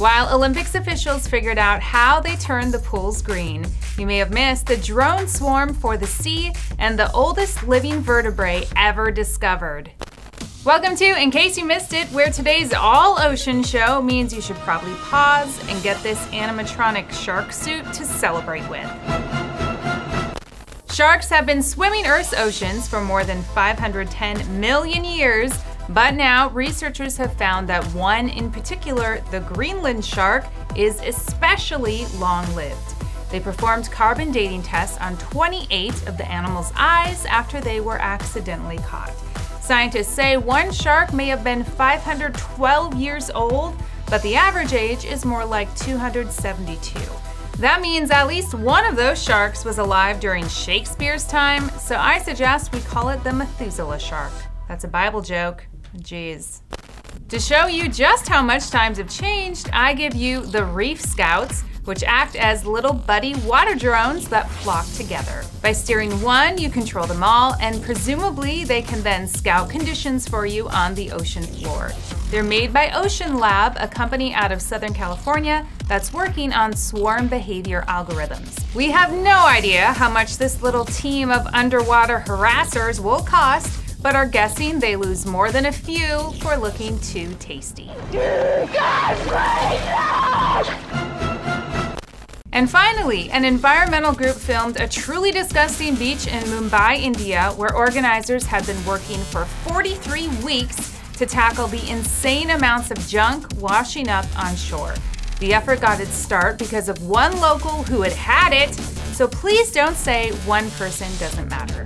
While Olympics officials figured out how they turned the pools green, you may have missed the drone swarm for the sea and the oldest living vertebrate ever discovered. Welcome to In Case You Missed It, where today's all ocean show means you should probably pause and get this animatronic shark suit to celebrate with. Sharks have been swimming Earth's oceans for more than 510 million years, but now researchers have found that one in particular, the Greenland shark, is especially long lived. They performed carbon dating tests on 28 of the animal's eyes after they were accidentally caught. Scientists say one shark may have been 512 years old, but the average age is more like 272. That means at least one of those sharks was alive during Shakespeare's time, so I suggest we call it the Methuselah shark. That's a Bible joke. Jeez. To show you just how much times have changed, I give you the Reef Scouts, which act as little buddy water drones that flock together. By steering one, you control them all, and presumably they can then scout conditions for you on the ocean floor. They're made by Ocean Lab, a company out of Southern California that's working on swarm behavior algorithms. We have no idea how much this little team of underwater harassers will cost, but are guessing they lose more than a few for looking too tasty. And finally, an environmental group filmed a truly disgusting beach in Mumbai, India, where organizers had been working for 43 weeks to tackle the insane amounts of junk washing up on shore. The effort got its start because of one local who had had it, so please don't say one person doesn't matter.